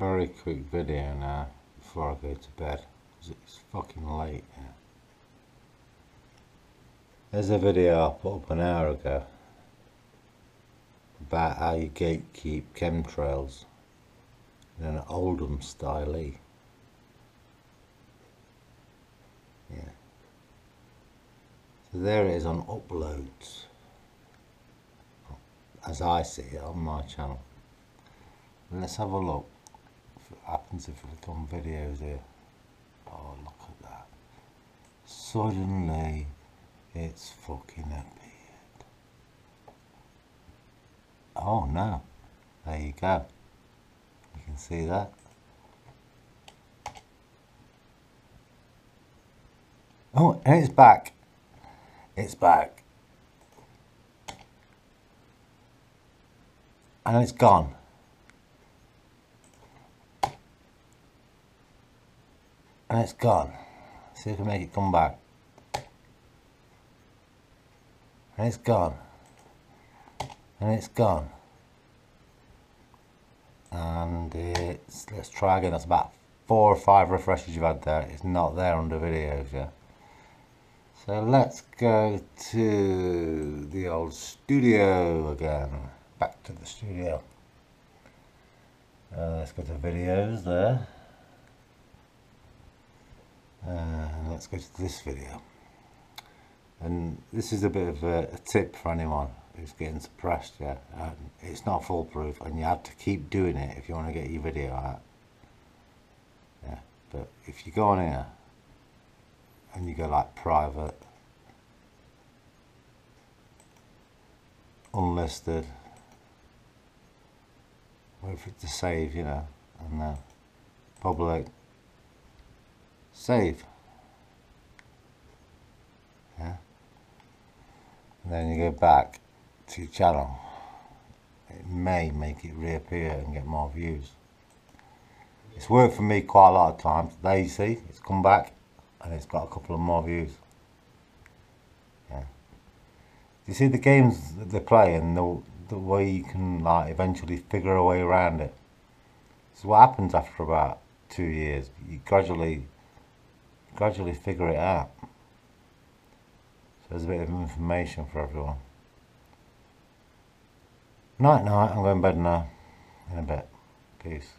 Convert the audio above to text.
very quick video now before I go to bed because it's fucking late now. There's a video I put up an hour ago about how you gatekeep chemtrails in an Oldham style. Yeah. So there it is on uploads as I see it on my channel. Let's have a look happens if we come videos here. Oh look at that. Suddenly it's fucking appeared. Oh no. There you go. You can see that. Oh, and it's back. It's back. And it's gone. And it's gone. See if we can make it come back. And it's gone. And it's gone. And it's, let's try again. That's about four or five refreshes you've had there. It's not there under videos yet. So let's go to the old studio again. Back to the studio. Uh, let's go to videos there. Uh, let's go to this video. And this is a bit of a, a tip for anyone who's getting suppressed, yeah. Um, it's not foolproof and you have to keep doing it if you want to get your video out. Yeah, but if you go on here and you go like private, unlisted, wait for it to save, you know, and then public, save. Yeah. And then you go back to your channel. It may make it reappear and get more views. It's worked for me quite a lot of times. There you see, it's come back and it's got a couple of more views. Yeah. You see the games that they play and the, the way you can like eventually figure a way around it. Is what happens after about two years. You gradually gradually figure it out. So there's a bit of information for everyone. Night night, I'm going to bed now. In a bit. Peace.